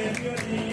Savior.